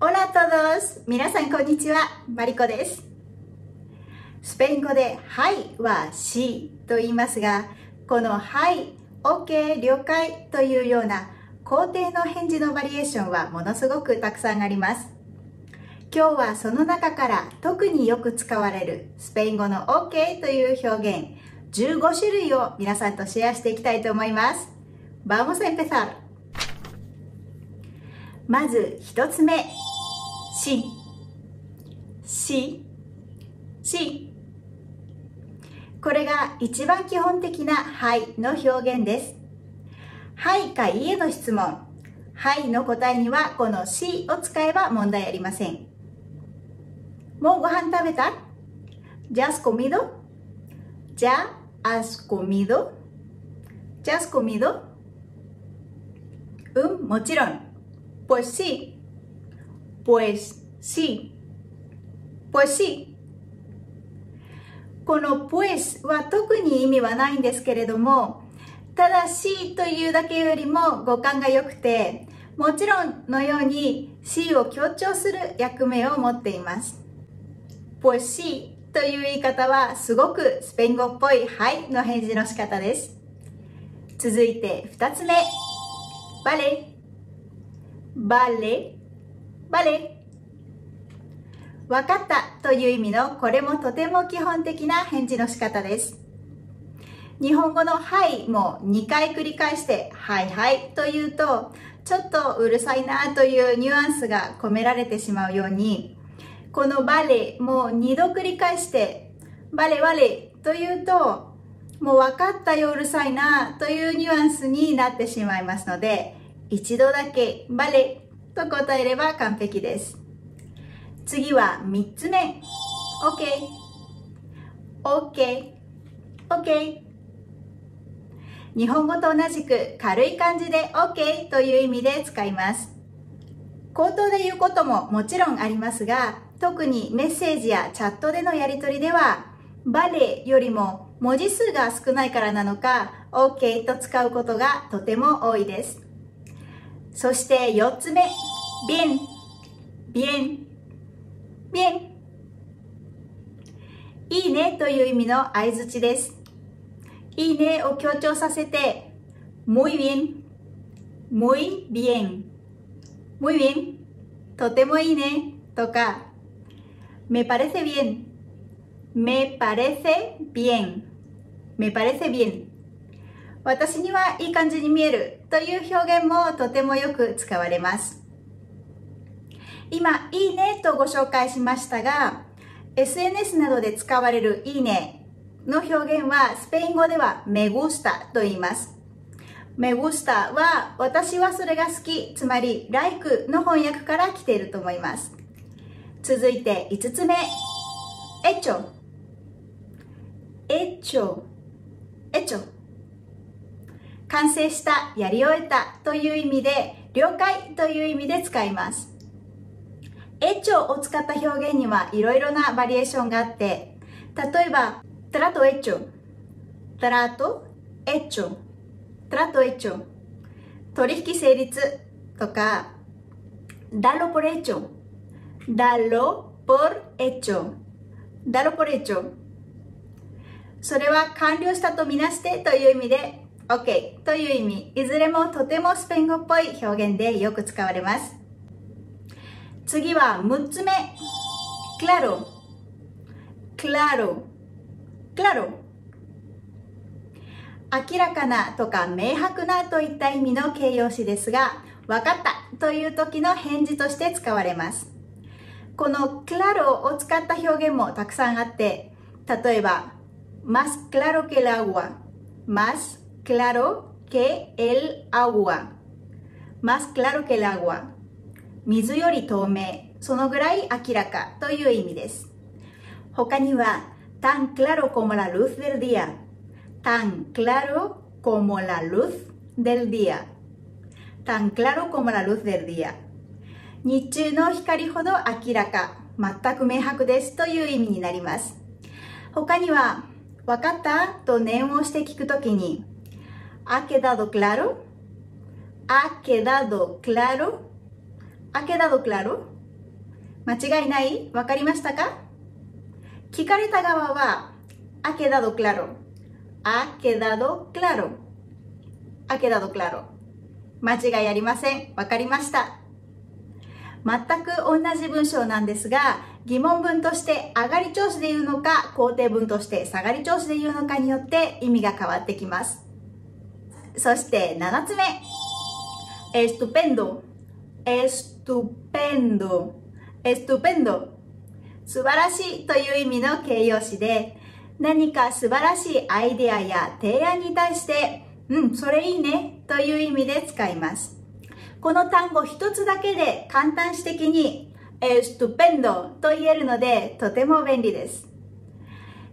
Hola a todos! 皆さんこんにちは。マリコです。スペイン語ではいはしと言いますが、このはい、OK、了解というような肯定の返事のバリエーションはものすごくたくさんあります。今日はその中から特によく使われるスペイン語の OK という表現15種類を皆さんとシェアしていきたいと思います。Vamos a empezar! まず一つ目。し、し、し。これが一番基本的なはいの表現です。はいかいいえの質問。はいの答えにはこのしを使えば問題ありません。もうご飯食べた？¿Ya has comido? ¿Ya has comido? ¿Ya has comido? うん、もちろん。Pues sí. Pues sí. Pues sí. この pues は特に意味はないんですけれども、ただしというだけよりも語感が良くて、もちろんのように C を強調する役目を持っています。pues sí という言い方はすごくスペイン語っぽいはいの返事の仕方です。続いて2つ目。バレ。バレ。バレわかったという意味のこれもとても基本的な返事の仕方です。日本語のはいも2回繰り返してはいはいというとちょっとうるさいなというニュアンスが込められてしまうようにこのバレも2度繰り返してバレバレというともう分かったようるさいなというニュアンスになってしまいますので一度だけバレと答えれば完璧です。次は3つ目。OK。OK。OK。日本語と同じく軽い感じで OK という意味で使います。口頭で言うことももちろんありますが、特にメッセージやチャットでのやり取りでは、バレよりも文字数が少ないからなのか、OK と使うことがとても多いです。そして4つ目。Bien, bien, bien いいねという意味の相づちです。いいねを強調させて、muy bien, muy bien, muy bien とてもいいねとか、me parece bien, me parece bien, me parece bien 私にはいい感じに見えるという表現もとてもよく使われます。今、いいねとご紹介しましたが、SNS などで使われるいいねの表現はスペイン語ではメグスタと言います。メグスタは私はそれが好き、つまり like の翻訳から来ていると思います。続いて5つ目、エチョ。エチョ。エチョ。完成した、やり終えたという意味で、了解という意味で使います。エチョを使った表現にはいろいろなバリエーションがあって、例えば、トラトエチョ、トラトエチョ、トラトエチョ、取引成立とか、ダロポレチョ、ダロポエチョ、ダロポレッチョ。それは完了したとみなしてという意味で OK という意味、いずれもとてもスペイン語っぽい表現でよく使われます。次は6つ目。claro, claro, claro 明らかなとか明白なといった意味の形容詞ですが、分かったという時の返事として使われます。この claro を使った表現もたくさんあって、例えば、más claro que el agua, más claro que el agua, más claro que el agua 水より透明、そのぐらい明らかという意味です。他には、tan claro como la luz del día, tan claro como la luz del día, tan claro como la luz del día 日中の光ほど明らか、全く明白ですという意味になります。他には、わかったと念をして聞くときに、ha quedado claro? ha quedado claro? ¿Ha quedado claro? 間違いないわかりましたか聞かれた側は、ha quedado claro, ha quedado claro, ha quedado claro. 間違いありません。わかりました。全く同じ文章なんですが、疑問文として上がり調子で言うのか、肯定文として下がり調子で言うのかによって意味が変わってきます。そして7つ目。estupendo, estupendo, estupendo 素晴らしいという意味の形容詞で何か素晴らしいアイデアや提案に対してうん、それいいねという意味で使います。この単語一つだけで簡単詞的に estupendo と言えるのでとても便利です。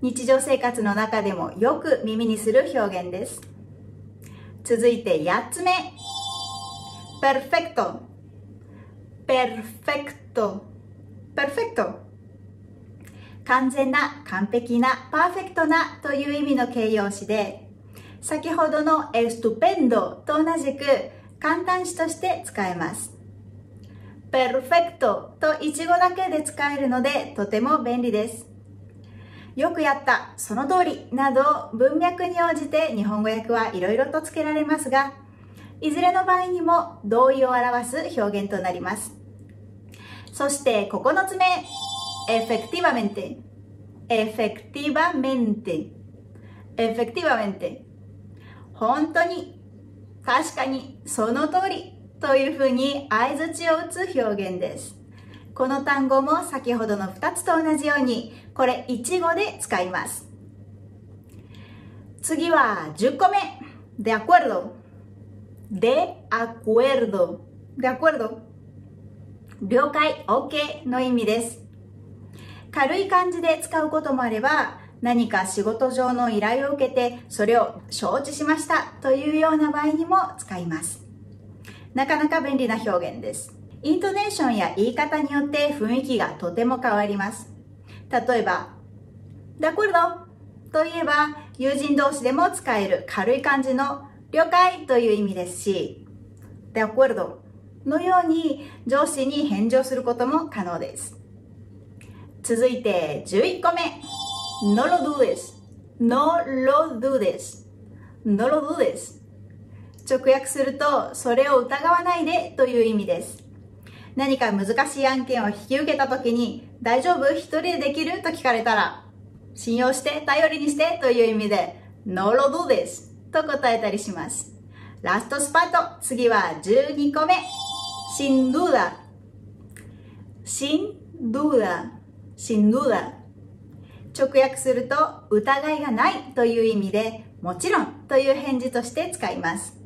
日常生活の中でもよく耳にする表現です。続いて8つ目。perfecto perfecto perfecto 完全な、完璧な、パーフェクトなという意味の形容詞で、先ほどのエストゥペンドと同じく簡単詞として使えます。ペルフェクトと一語だけで使えるのでとても便利です。よくやった、その通りなど文脈に応じて日本語訳はいろいろと付けられますが、いずれの場合にも同意を表す表現となります。そして9つ目、efectivamente, efectivamente, efectivamente 本当に、確かに、その通りというふうに相づちを打つ表現です。この単語も先ほどの2つと同じように、これ1語で使います。次は10個目。de acuerdo, de acuerdo, de acuerdo 了解 OK の意味です。軽い感じで使うこともあれば、何か仕事上の依頼を受けてそれを承知しましたというような場合にも使います。なかなか便利な表現です。イントネーションや言い方によって雰囲気がとても変わります。例えば、でアコルドといえば友人同士でも使える軽い感じの了解という意味ですし、でアコルドのように上司に返上することも可能です。続いて11個目。No lo dudes. No lo dudes. No lo dudes. 直訳すると、それを疑わないでという意味です。何か難しい案件を引き受けた時に、大丈夫？一人でできる？と聞かれたら、信用して、頼りにしてという意味で、No lo dudes と答えたりします。ラストスパート。次は12個目。sin duda。sin duda。sin duda。直訳すると疑いがないという意味でもちろんという返事として使います。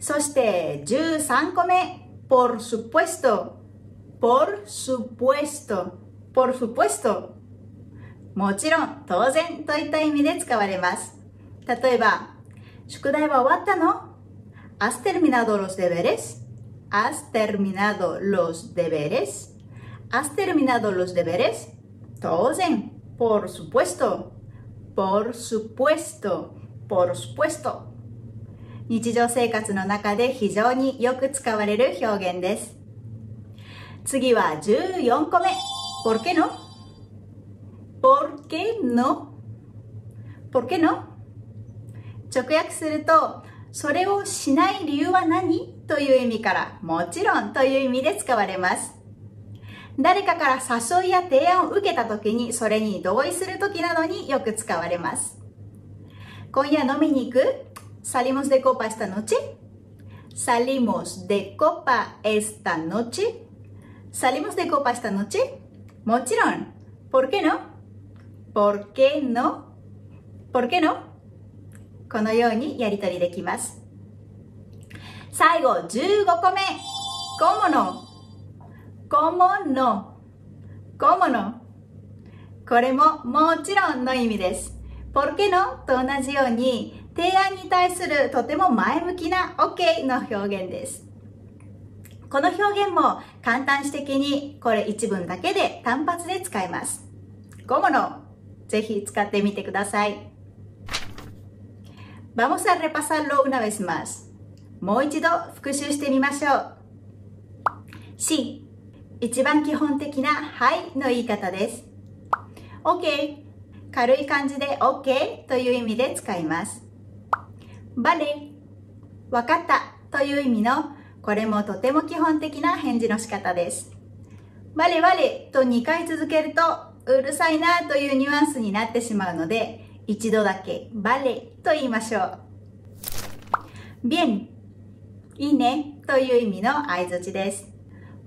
そして13個目 por supuesto por supuesto por supuesto もちろん当然といった意味で使われます。例えば宿題は終わったの ¿Has terminado los deberes? ¿Has terminado los deberes? ¿Has terminado los deberes? 当然 Por supuesto. Por supuesto. Por supuesto. 日常生活の中で非常によく使われる表現です。次は14個目。¿Por qué no? ¿Por qué no? ¿Por qué no? 直訳すると、それをしない理由は何という意味から、もちろんという意味で使われます。誰かから誘いや提案を受けた時にそれに同意する時などによく使われます。今夜飲みに行く Salimos de copa esta noche? Salimos de copa esta noche? Salimos de copa esta noche? もちろん。¿Por qué no? ¿Por qué no? ¿Por qué no? このようにやり取りできます。最後、15個目。¿Cómo no? ¿Cómo no? ¿Cómo no? これももちろんの意味です。¿Por qué no? と同じように提案に対するとても前向きな OK の表現です。この表現も簡単詞的にこれ一文だけで単発で使えます。¿Cómo no? ぜひ使ってみてください。Vamos a repasarlo una vez más. もう一度復習してみましょう。Sí, 一番基本的なはいの言い方です。OK 軽い感じで OK という意味で使います。バレわかったという意味のこれもとても基本的な返事の仕方です。バレバレと2回続けるとうるさいなというニュアンスになってしまうので一度だけバレと言いましょう。bien いいねという意味の相づちです。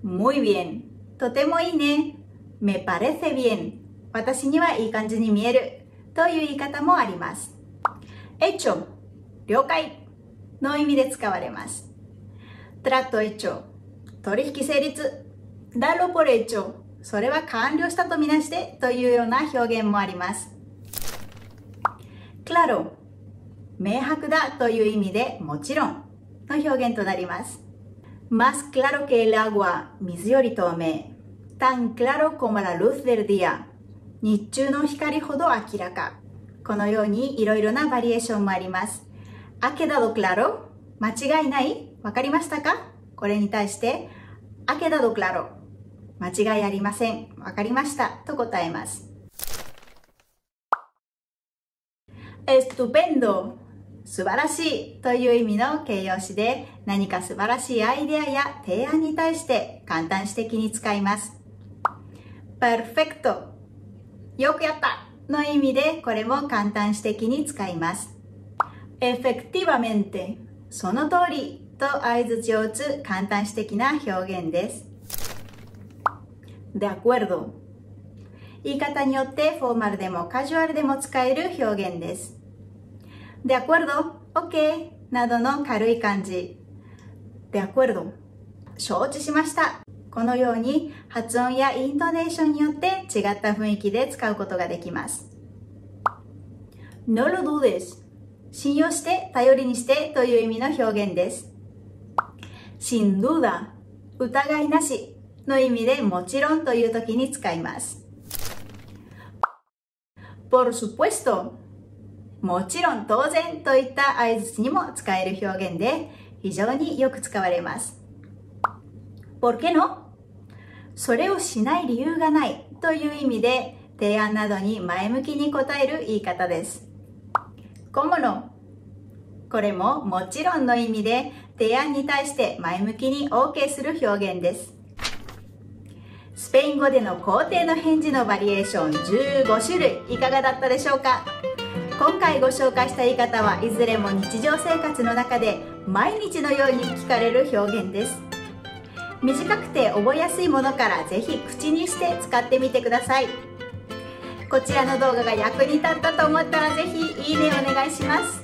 muy bien とてもいいね me parece bien 私にはいい感じに見えるという言い方もあります。hecho 了解の意味で使われます。trato hecho 取引成立 darlo por hecho それは完了したとみなしてというような表現もあります。Claro. 明白だという意味でもちろんの表現となります。más claro que el agua 水より透明 tan claro como la luz del día. 日中の光ほど明らか。このようにいろいろなバリエーションもあります。ha quedado claro? 間違いないわかりましたかこれに対して ha quedado claro? 間違いありません。わかりましたと答えます。Estupendo 素晴らしいという意味の形容詞で何か素晴らしいアイデアや提案に対して簡単詞的に使います。perfecto よくやったの意味でこれも簡単詞的に使います。effectivamente その通りと合図を打つ簡単詞的な表現です。de acuerdo 言い方によってフォーマルでもカジュアルでも使える表現です。de acuerdo, ok などの軽い感じ。de acuerdo 承知しました。このように発音やイントネーションによって違った雰囲気で使うことができます。no lo dudes 信用して頼りにしてという意味の表現です。sin duda 疑いなしの意味でもちろんという時に使います。Por supuesto もちろん当然といった合図にも使える表現で非常によく使われます。por qué no? それをしない理由がないという意味で提案などに前向きに答える言い方です。como no? これももちろんの意味で提案に対して前向きに OK する表現です。スペイン語での肯定の返事のバリエーション15種類いかがだったでしょうか？今回ご紹介した言い方はいずれも日常生活の中で毎日のように聞かれる表現です。短くて覚えやすいものからぜひ口にして使ってみてください。こちらの動画が役に立ったと思ったらぜひいいねお願いします。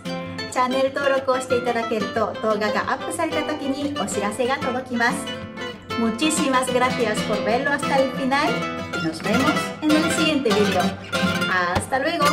チャンネル登録をしていただけると動画がアップされた時にお知らせが届きます。Muchísimas gracias por verlo hasta el final y nos vemos en el siguiente video. Hasta luego.